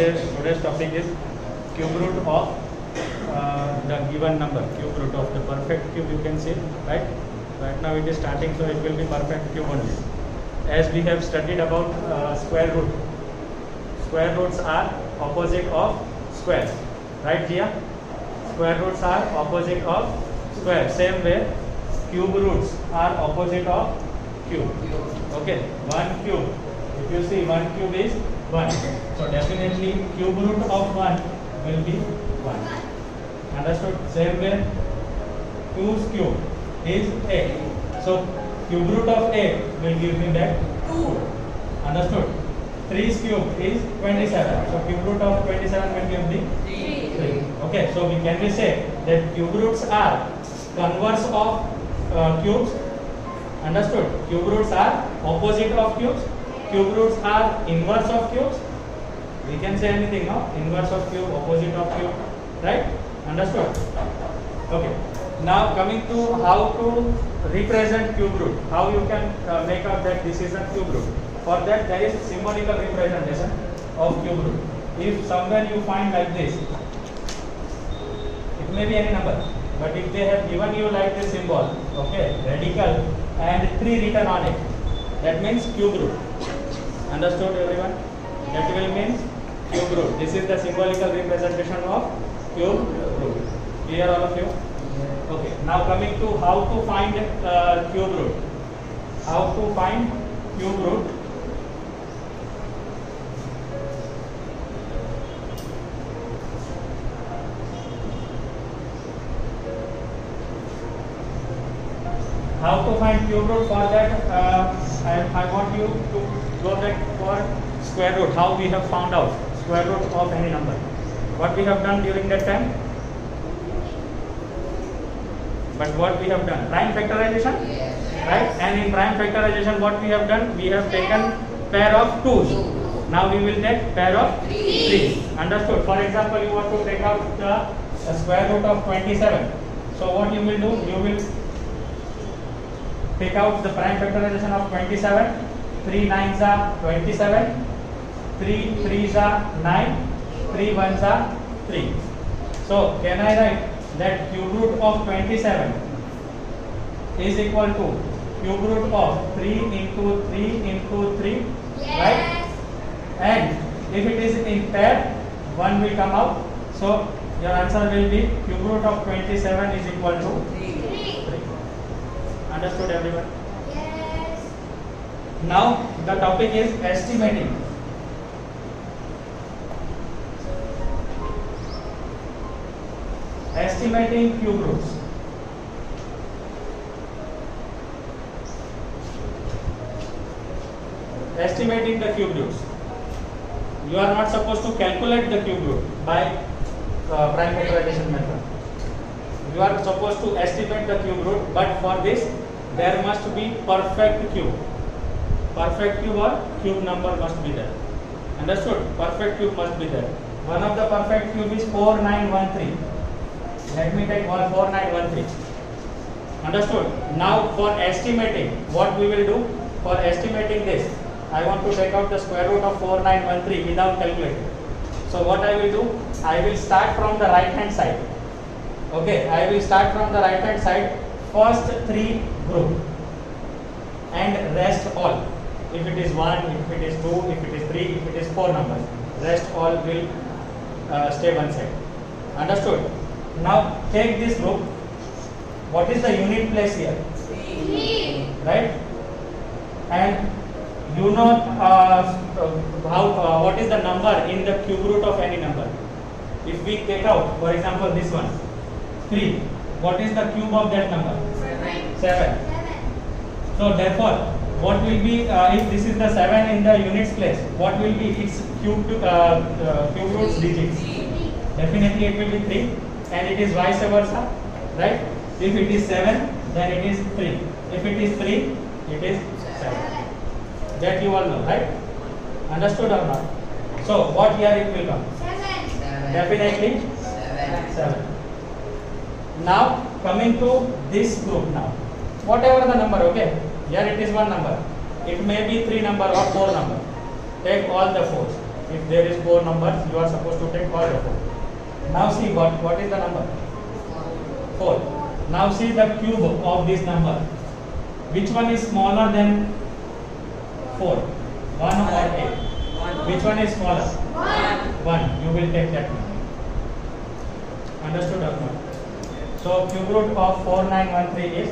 today's today's topic is cube root of uh, the given number cube root of the perfect cube you can see right right now it is starting so it will be perfect cube only as we have studied about uh, square root square roots are opposite of squares right Jia square roots are opposite of square same way cube roots are opposite of cube okay one cube if you see one cube is one so definitely cube root of one will be one understood same way 2's cube is 8 so cube root of 8 will give me back 2 understood 3's cube is 27 so cube root of 27 will give me 3 okay so we can we say that cube roots are converse of uh, cubes understood cube roots are opposite of cubes cube roots are inverse of cubes we can say anything no inverse of cube opposite of cube right understood okay now coming to how to represent cube root how you can uh, make out that this is a cube root for that there is symbolical representation of cube root if somewhere you find like this it may be any number but if they have given you like this symbol okay radical and 3 written on it that means cube root understood everyone will means cube root this is the symbolical representation of cube root clear all of you okay now coming to how to find uh, cube root how to find cube root how to find cube root for that uh, I, I want you to go back for square root how we have found out square root of any number. What we have done during that time? But what we have done? Prime factorization? Right? And in prime factorization what we have done? We have taken pair of 2's now we will take pair of 3's understood? For example you want to take out the, the square root of 27 so what you will do? You will take out the prime factorization of 27 3 nines are 27 3 threes are 9 3 ones are 3 so can i write that cube root of 27 is equal to cube root of 3 into 3 into 3 yes. right and if it is in pair 1 will come out so your answer will be cube root of 27 is equal to 3 understood everyone Yes. now the topic is estimating estimating cube roots estimating the cube roots you are not supposed to calculate the cube root by uh, prime factorization method you are supposed to estimate the cube root but for this there must be perfect cube. Perfect cube or cube number must be there. Understood? Perfect cube must be there. One of the perfect cube is 4913 let me take one 4913 understood? Now for estimating what we will do? For estimating this i want to take out the square root of 4913 without calculating. So what i will do? I will start from the right hand side okay i will start from the right hand side first three group and rest all if it is 1 if it is 2 if it is 3 if it is 4 numbers rest all will uh, stay one side understood now take this group what is the unit place here three right and you know uh, how uh, what is the number in the cube root of any number if we take out for example this one 3 what is the cube of that number? 7 7 so therefore what will be uh, if this is the 7 in the units place what will be its cube uh, uh, cube roots digits? Definitely it will be 3 and it is vice versa right? If it is 7 then it is 3 if it is 3 it is 7 that you all know right? Understood or not? So what year it will come? Definitely 7 now coming to this group now whatever the number okay here it is one number it may be three number or four number take all the fours If there is four numbers, you are supposed to take all the four. Now see what, what is the number? 4. Now see the cube of this number. Which one is smaller than 4? 1 or 8? Which one is smaller? 1. One. You will take that one. Understood or not? So cube root of 4913 is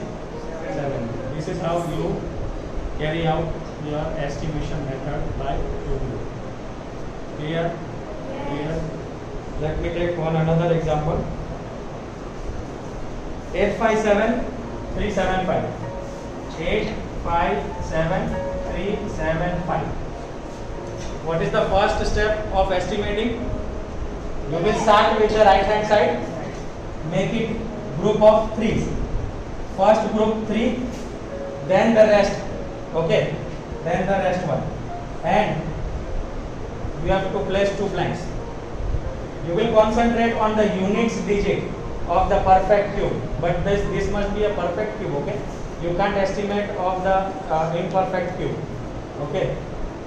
7. This is how you carry out your estimation method by cube root. Clear? Clear? Let me take one another example. 857 375. 857 375. What is the first step of estimating? You will start with the right hand side. Make it group of threes. First group three, then the rest. Okay, then the rest one. And you have to place two blanks. You will concentrate on the units digit of the perfect cube, but this this must be a perfect cube. Okay, you can't estimate of the uh, imperfect cube. Okay,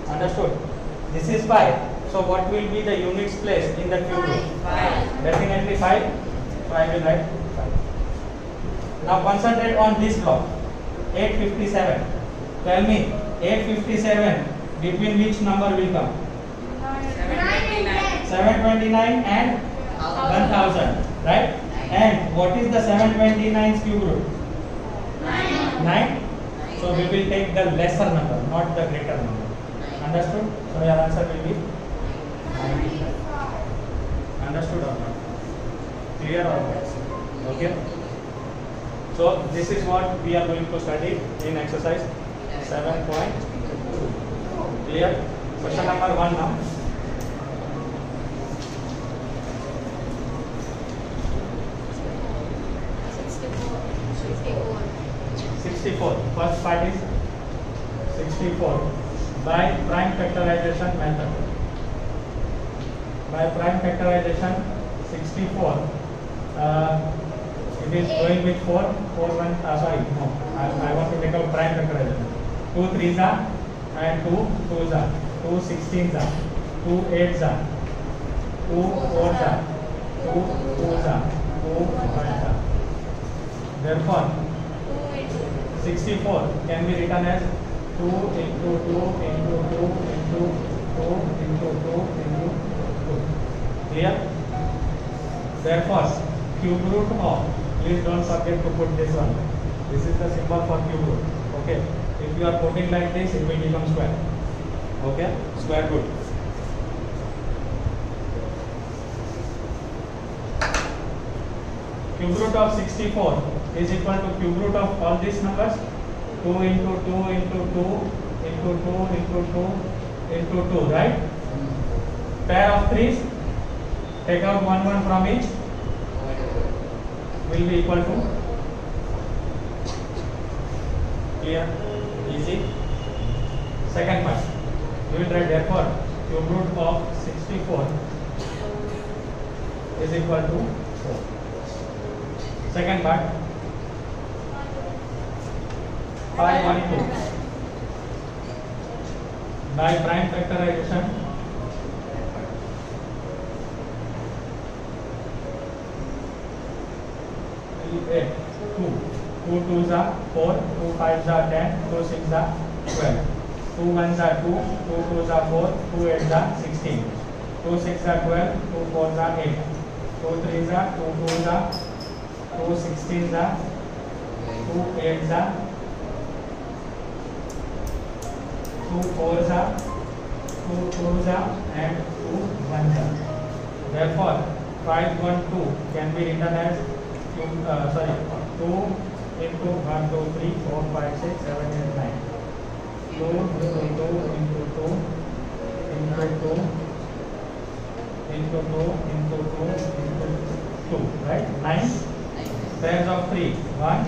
understood? This is five. So what will be the units placed in the cube root? Definitely five. I will five. Now concentrate on this block. 857. Tell me 857 between which number will come? 729 729 and 1000. Right? And what is the 729's cube root? 9. So we will take the lesser number, not the greater number. Understood? So your answer will be 9. Understood or not? Clear or not? Okay? So this is what we are going to study in exercise 7.2. Clear? Question number 1 now. Sixty-four. First part is sixty-four by prime factorization method. By prime factorization, sixty-four. Uh, it is going with four, four one. Uh, sorry, no. I, I want to take out prime factorization. Two threes are and two twos are. Two sixteens are. Two eights are. Two fours are. Two twos are. Two ones are. Therefore, 64 can be written as 2 into 2 into 2 into 2 into 2 into 2. Clear? Therefore, cube root of, please don't forget to put this one. This is the symbol for cube root. Okay. If you are putting like this, it will become square. Okay. Square root. Cube root of 64 is equal to cube root of all these numbers 2 into 2 into 2 into 2 into 2 into 2 right pair of threes take out one one from each will be equal to clear easy second part we will write therefore cube root of 64 is equal to 4 second part 5 1 2 by prime factorization 2 2s are 4, 2 5s are 10, 2 6s are 12, 2 1s are 2, 2 2s are 4, 2 8s are 16, 2 6s are 12, 2 4s are 8, 2 3s are 2 2s are 2 16s are 2 8s are 2 4s are 2 2s are and 2 1s are. Therefore, 5 1 2 can be written as two. uh, sorry two. Into 1, 2, 3, 4, 5, 6, 7, 8, 9. 2 into 2 into 2 into 2 into 2 into 2 into 2, right? 9 pairs of 3. 1,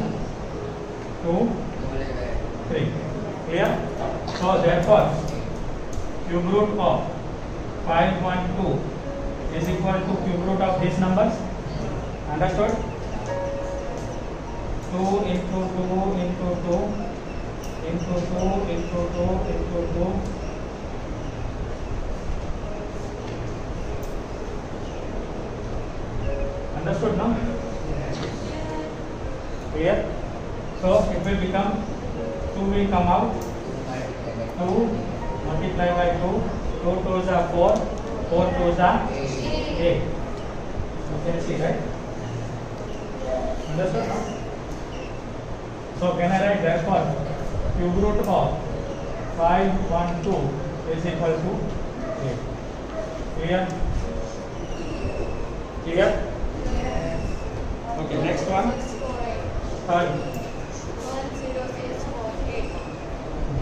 2, 3. Clear? So therefore, cube root of 512 is equal to cube root of these numbers. Understood? 2 into 2 into 2 into 2 into 2 into 2 understood now clear so it will become 2 will come out 2 multiply by 2 2 2 are 4 4 2 are 8 you can see right understood now So can I write therefore cube root of 512 is equal to 8. Clear? Clear? Okay, next one. Third.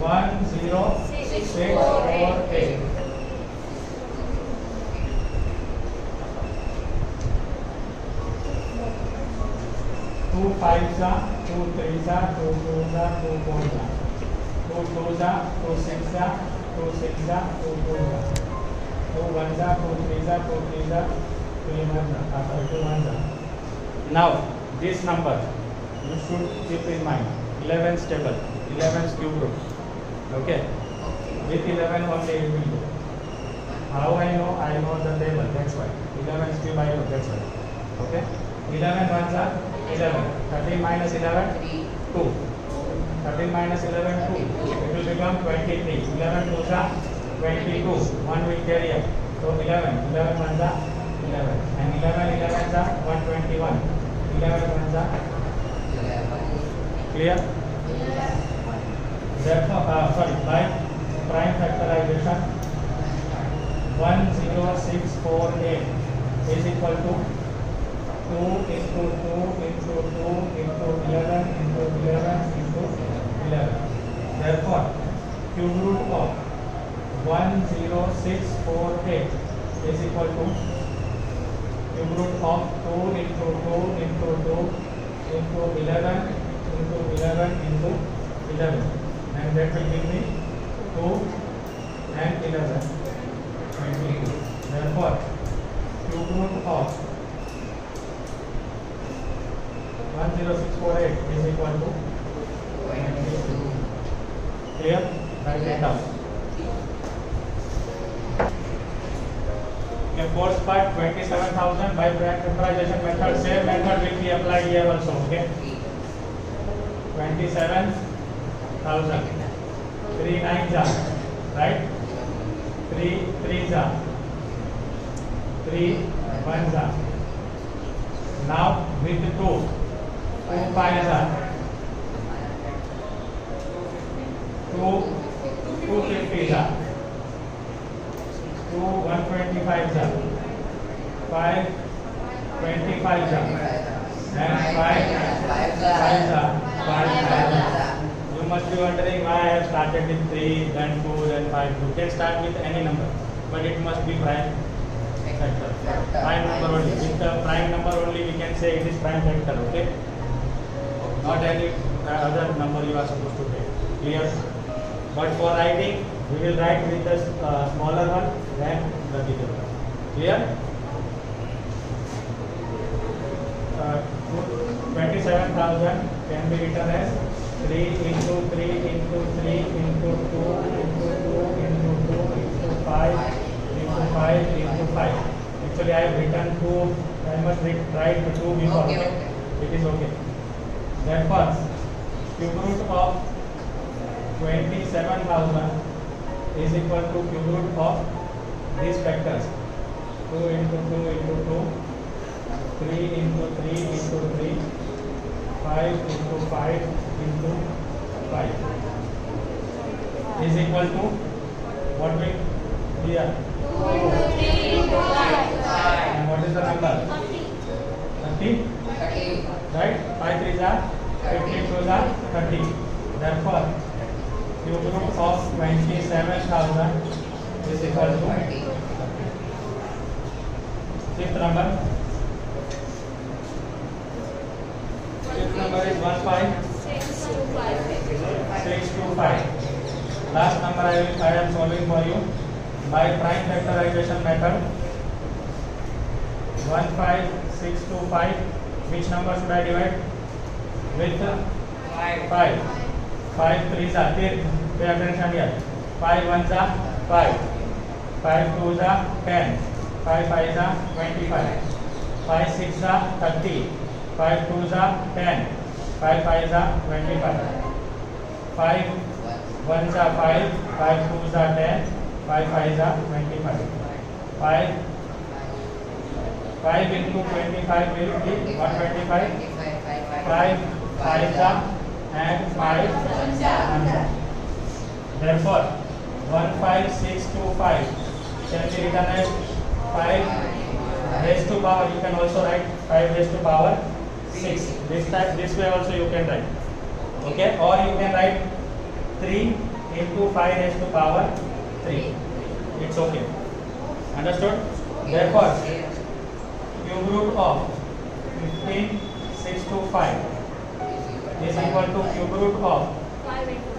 10648. 10648. Two five सा two three सा two two सा two four सा two two सा two six सा two six सा two two सा two one सा two three सा टू थ्री सा टू वन सा सॉरी टू वन सा now this number you should keep in mind eleven stable eleven skew group okay with 11 only it will go how i know? I know the table, that's why. 11 is cube, i know, that's why. Okay? 11 ones are 11 13 minus 11 2 13 minus 11 2 it will become 23 11 twos are 22 1 will carry up so 11 11 ones are 11 and 11 11s are 121 11 ones are clear therefore uh, sorry by prime factorization 10648 is equal to 2 into 2 into 2 into 11 into 11 into 11 therefore cube root of 10648 is equal to clear write it down okay fourth part 27000 by factorization method same method will be applied here also okay 27000 3 nines are right 3 threes are 3 ones are now with 2 2 fives are 2 2 fifties are 2 125s are 5 25s are and 5 5s are 5 5s are you must be wondering why I have started with 3 then 2 then 5 you can start with any number but it must be prime factor prime number only with the prime number only we can say it is prime factor okay not any uh, other number you are supposed to take clear but for writing we will write with the uh, smaller one than the bigger one clear uh, 27000 can be written as 3 into 3 into 3 into 2 into 2 into 2 into 5 into 5 into 5 actually I have written 2 I must write, write 2 before Okay, okay? it is okay therefore cube root of 27000 is equal to cube root of these factors 2 into 2 into 2 3 into 3 into 3 5 into 5 into 5 is equal to what be here and what is the number 30 30 right 5 3s are 15 2s are 30 therefore cube root of 27000 is equal to fifth number fifth number is 1 5 6 2 5 last number I, will, I am solving for you by prime factorization method 1 5 6 2 5 which number should I divide with 5 5 3s are pay, pay attention here 5 1s are 5 5 2s are 10 5 5s are 25 5 6 are 30 5 2s are 10 5 5s are 25 5 1s are 5 5 2s are 10 5 5s are 25 5 5 into 25 will be 125 5 5s are and 5 1s therefore 15625 can be written as 5 raised to power? You can also write 5 raised to power 6 this type this way also you can write. Okay? Or you can write 3 into 5 raised to power 3 it's okay. Understood? Therefore cube root of 15 6 to 5 is equal to cube root of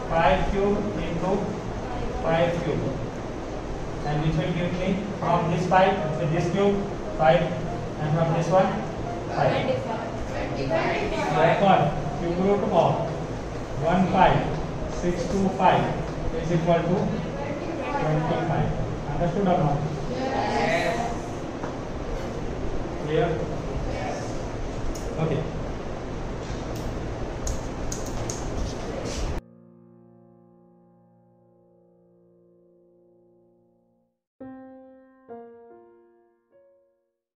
5 cube into 5 cube and which will give me from this 5 so this cube 5 and from this one 5 therefore cube root of 1 5 6 to 5 is equal to 25 understood or not Yes. clear